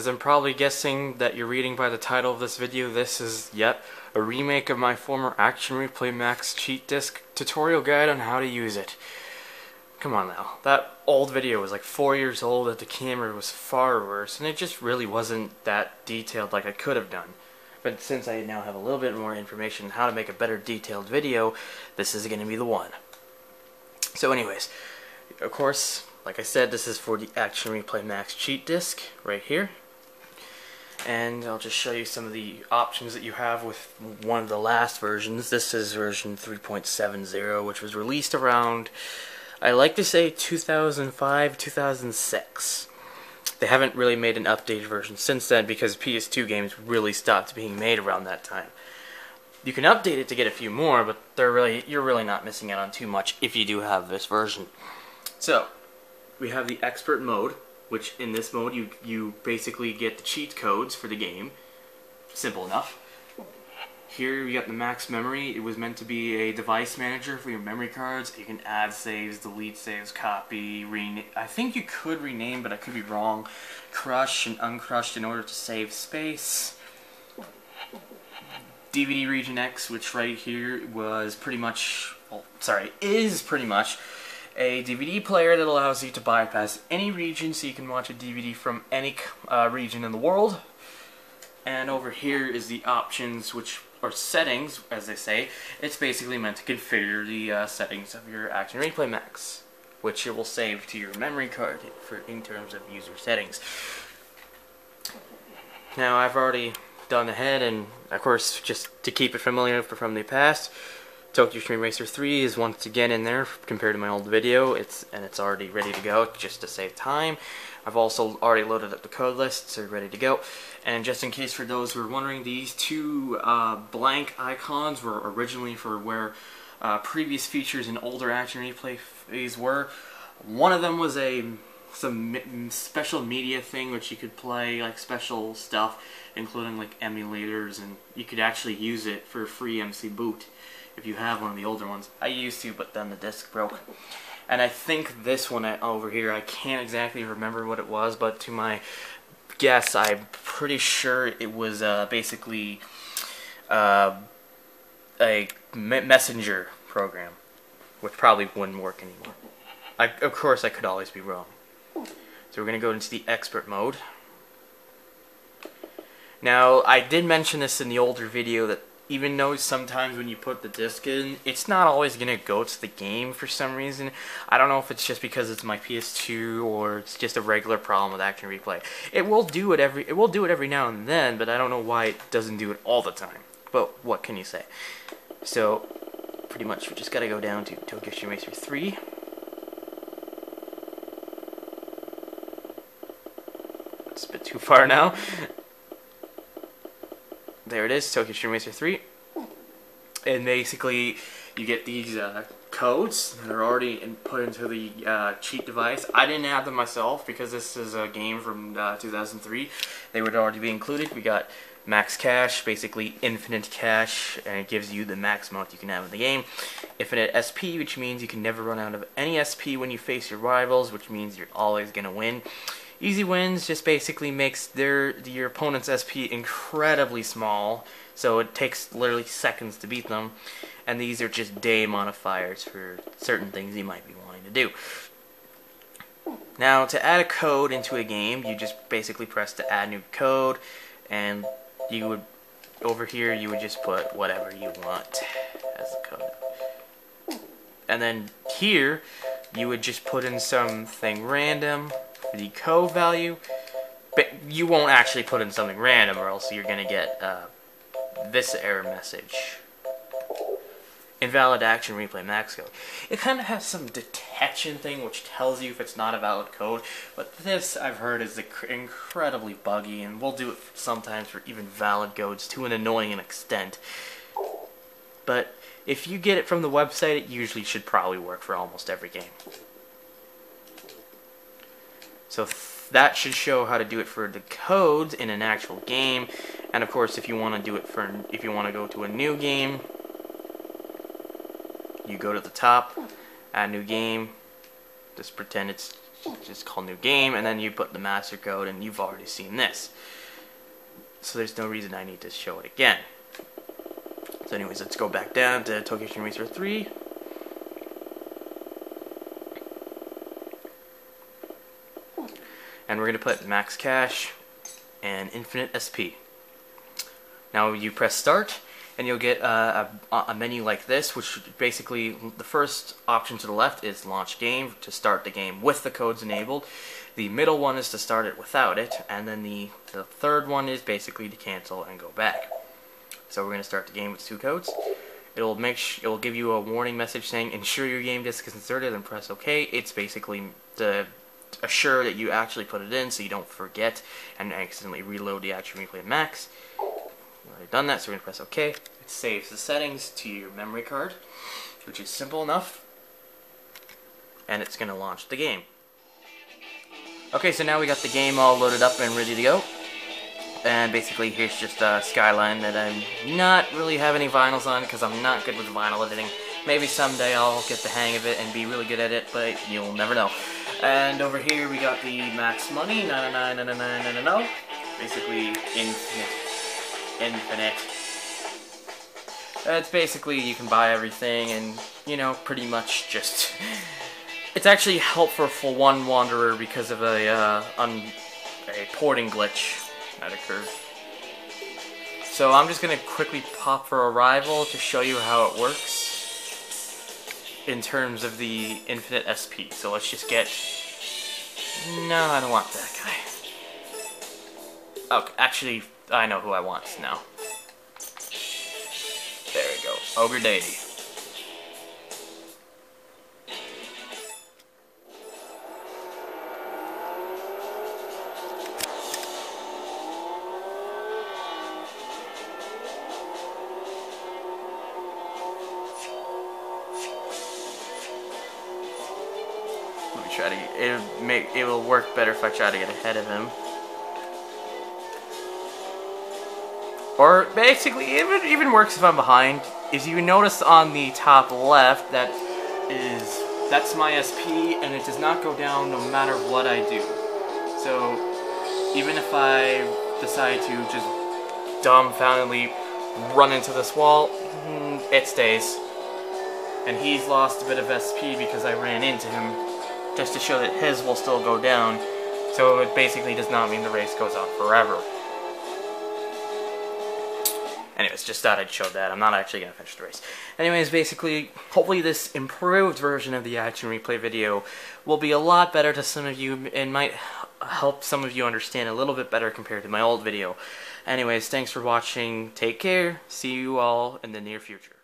As I'm probably guessing that you're reading by the title of this video, this is yet a remake of my former Action Replay Max cheat disk tutorial guide on how to use it. Come on now, that old video was like four years old and the camera was far worse and it just really wasn't that detailed like I could have done. But since I now have a little bit more information on how to make a better detailed video, this is going to be the one. So anyways, of course, like I said, this is for the Action Replay Max cheat disk right here. And I'll just show you some of the options that you have with one of the last versions. This is version 3.70, which was released around, I like to say 2005, 2006. They haven't really made an updated version since then because PS2 games really stopped being made around that time. You can update it to get a few more, but they're really you're really not missing out on too much if you do have this version. So, we have the expert mode, which in this mode you you basically get the cheat codes for the game. Simple enough. Here you got the max memory. It was meant to be a device manager for your memory cards. You can add saves, delete saves, copy, rename. I think you could rename, but I could be wrong. Crush and uncrushed in order to save space. DVD Region X, which right here was pretty much, well, sorry, is pretty much a DVD player that allows you to bypass any region so you can watch a DVD from any uh, region in the world. And over here is the options, which or settings, as they say. It's basically meant to configure the uh, settings of your Action Replay Max, which it will save to your memory card for in terms of user settings. Now I've already done ahead, and of course, just to keep it familiar from the past, Tokyo Xtreme Racer 3 is once again in there compared to my old video. It's and it's already ready to go just to save time. I've also already loaded up the code list, so ready to go. And just in case for those who are wondering, these two uh, blank icons were originally for where uh, previous features in older action replay replays were. One of them was a some special media thing which you could play like special stuff including like emulators and you could actually use it for Free McBoot if you have one of the older ones. I used to but then the disc broke. And I think this one over here, I can't exactly remember what it was, but to my guess, I'm pretty sure it was uh, basically uh, a me messenger program, which probably wouldn't work anymore. I, of course, I could always be wrong. So we're going to go into the expert mode. Now, I did mention this in the older video that even though sometimes when you put the disc in, it's not always going to go to the game for some reason. I don't know if it's just because it's my PS2 or it's just a regular problem with Action Replay. It will do it every it will do it every now and then, but I don't know why it doesn't do it all the time. But what can you say? So, pretty much we just got to go down to Tokyo Racer 3. It's a bit too far now. There it is, Tokyo Xtreme Racer 3. And basically, you get these uh, codes that are already in, put into the uh, cheat device. I didn't add them myself because this is a game from uh, 2003. They would already be included. We got max cash, basically infinite cash, and it gives you the max amount you can have in the game. Infinite SP, which means you can never run out of any SP when you face your rivals, which means you're always going to win. Easy wins just basically makes their your opponent's SP incredibly small, so it takes literally seconds to beat them. And these are just day modifiers for certain things you might be wanting to do. Now, to add a code into a game, you just basically press to add new code, and you would, over here, you would just put whatever you want as a code. And then here, you would just put in something random, the code value, but you won't actually put in something random or else you're going to get uh, this error message. Invalid action replay max code. It kind of has some detection thing which tells you if it's not a valid code, but this I've heard is incredibly buggy and will do it sometimes for even valid codes to an annoying extent. But if you get it from the website, it usually should probably work for almost every game. So that should show how to do it for the codes in an actual game. And of course, if you want to do it for, if you want to go to a new game, you go to the top, add new game, just pretend it's just call new game, and then you put the master code, and you've already seen this. So there's no reason I need to show it again. So anyways, let's go back down to Tokyo Xtreme Racer 3. And we're going to put max cash and infinite SP. Now you press start, and you'll get a, a, a, menu like this, which basically the first option to the left is launch game to start the game with the codes enabled. The middle one is to start it without it, and then the, the third one is basically to cancel and go back. So we're going to start the game with two codes. It'll make it will give you a warning message saying ensure your game disk is inserted and press OK. It's basically to assure that you actually put it in so you don't forget and accidentally reload the Action Replay Max already done that, so we're going to press OK. It saves the settings to your memory card, which is simple enough. And it's going to launch the game. Okay, so now we got the game all loaded up and ready to go. And basically, here's just a skyline that I'm not really have any vinyls on because I'm not good with vinyl editing. Maybe someday I'll get the hang of it and be really good at it, but you'll never know. And over here we got the max money, 9999999. Basically infinite infinite. It's basically you can buy everything and, you know, pretty much just... It's actually helpful for one Wanderer because of a, uh, un a porting glitch that occurs. So I'm just going to quickly pop for Arrival to show you how it works in terms of the infinite SP. So let's just get... No, I don't want that guy. Okay, actually, I know who I want now. There we go. Ogre Deity. Try to. It make it will work better if I try to get ahead of him. Or basically, it even works if I'm behind. Is you notice on the top left that is that's my SP, and it does not go down no matter what I do. So even if I decide to just dumbfoundedly run into this wall, hmm, it stays. And he's lost a bit of SP because I ran into him, just to show that his will still go down. So it basically does not mean the race goes on forever. Anyways, just thought I'd show that. I'm not actually going to finish the race. Anyways, basically, hopefully this improved version of the action replay video will be a lot better to some of you and might help some of you understand a little bit better compared to my old video. Anyways, thanks for watching. Take care. See you all in the near future.